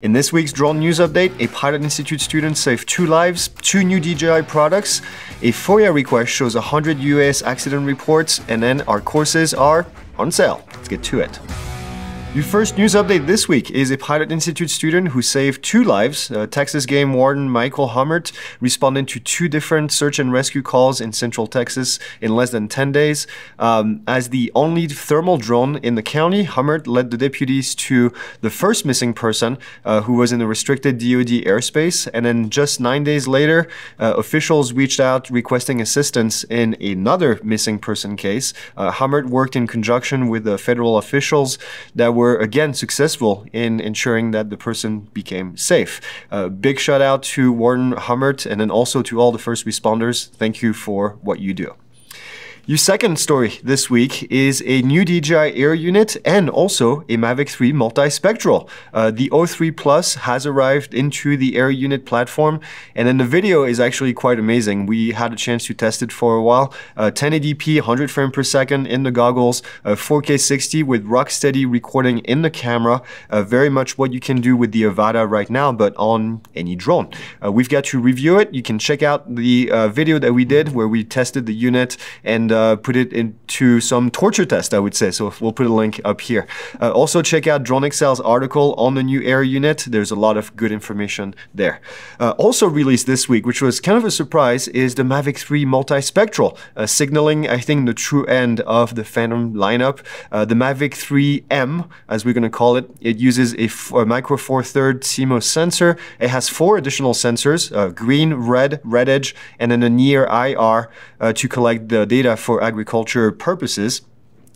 In this week's Drone News Update, a Pilot Institute student saved two lives, two new DJI products, a FOIA request shows 100 US accident reports, and then our courses are on sale. Let's get to it. Your first news update this week is a Pilot Institute student who saved two lives. Uh, Texas game warden Michael Hummert responded to two different search and rescue calls in central Texas in less than 10 days. Um, as the only thermal drone in the county, Hummert led the deputies to the first missing person uh, who was in the restricted DoD airspace. And then just nine days later, uh, officials reached out requesting assistance in another missing person case. Uh, Hummert worked in conjunction with the federal officials that were again successful in ensuring that the person became safe. Uh, big shout out to Warden Hummert and then also to all the first responders. Thank you for what you do. Your second story this week is a new DJI Air unit and also a Mavic 3 multispectral. Uh, the O3 Plus has arrived into the Air unit platform, and then the video is actually quite amazing. We had a chance to test it for a while. Uh, 1080p, 100 frames per second in the goggles, uh, 4K 60 with rock steady recording in the camera. Uh, very much what you can do with the Avata right now, but on any drone. Uh, we've got to review it. You can check out the uh, video that we did where we tested the unit and uh, put it into some torture test, I would say. So we'll put a link up here. Uh, also check out DroneXL's article on the new Air unit. There's a lot of good information there. Uh, also released this week, which was kind of a surprise, is the Mavic 3 multispectral, uh, signaling, I think, the true end of the Phantom lineup. Uh, the Mavic 3M, as we're going to call it, it uses a, Micro Four Third CMOS sensor. It has four additional sensors, uh, green, red, red edge, and then a near IR to collect the data for agriculture purposes.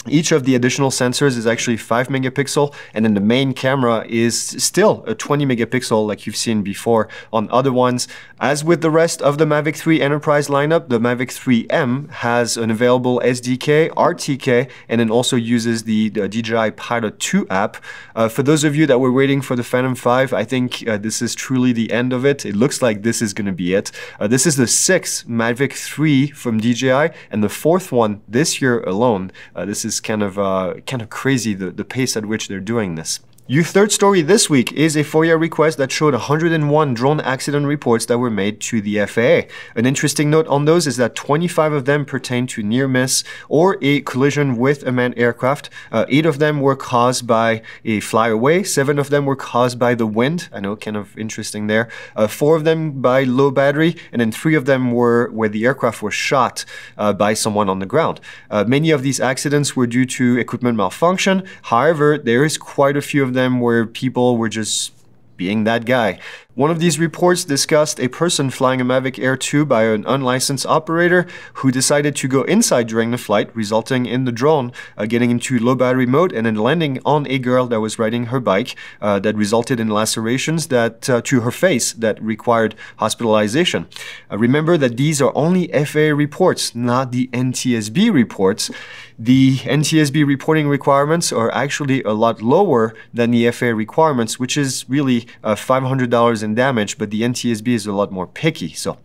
Each of the additional sensors is actually 5 megapixel, and then the main camera is still a 20 megapixel like you've seen before on other ones. As with the rest of the Mavic 3 Enterprise lineup, the Mavic 3M has an available SDK, RTK, and then also uses the, the DJI Pilot 2 app. Uh, for those of you that were waiting for the Phantom 5, I think uh, this is truly the end of it. It looks like this is going to be it. Uh, this is the sixth Mavic 3 from DJI, and the fourth one this year alone. Uh, this is kind of uh, kind of crazy the, the pace at which they're doing this. Your third story this week is a FOIA request that showed 101 drone accident reports that were made to the FAA. An interesting note on those is that 25 of them pertain to near miss or a collision with a manned aircraft. Uh, eight of them were caused by a flyaway. Seven of them were caused by the wind. I know, kind of interesting there. Uh, four of them by low battery, and then three of them were where the aircraft was shot uh, by someone on the ground. Uh, many of these accidents were due to equipment malfunction. However, there is quite a few of them where people were just being that guy. One of these reports discussed a person flying a Mavic Air 2 by an unlicensed operator who decided to go inside during the flight, resulting in the drone uh, getting into low battery mode and then landing on a girl that was riding her bike uh, that resulted in lacerations that uh, to her face that required hospitalization. Uh, remember that these are only FAA reports, not the NTSB reports. The NTSB reporting requirements are actually a lot lower than the FAA requirements, which is really uh, $500 in damage, but the NTSB is a lot more picky. So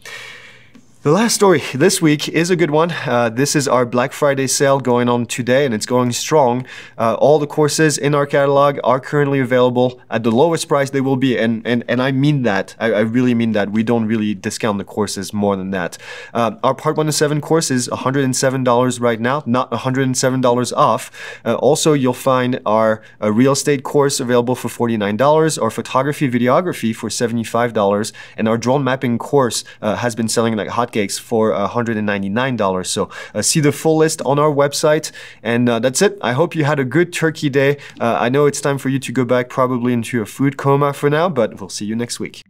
the last story this week is a good one. Uh, this is our Black Friday sale going on today and it's going strong. Uh, all the courses in our catalog are currently available at the lowest price they will be. And, and, and I mean that. I, I really mean that. We don't really discount the courses more than that. Uh, our Part 107 course is $107 right now, not $107 off. Uh, also, you'll find our uh, real estate course available for $49, our photography videography for $75, and our drone mapping course uh, has been selling like hotcakes for $199. So uh, see the full list on our website. And uh, that's it. I hope you had a good turkey day. Uh, I know it's time for you to go back probably into a food coma for now, but we'll see you next week.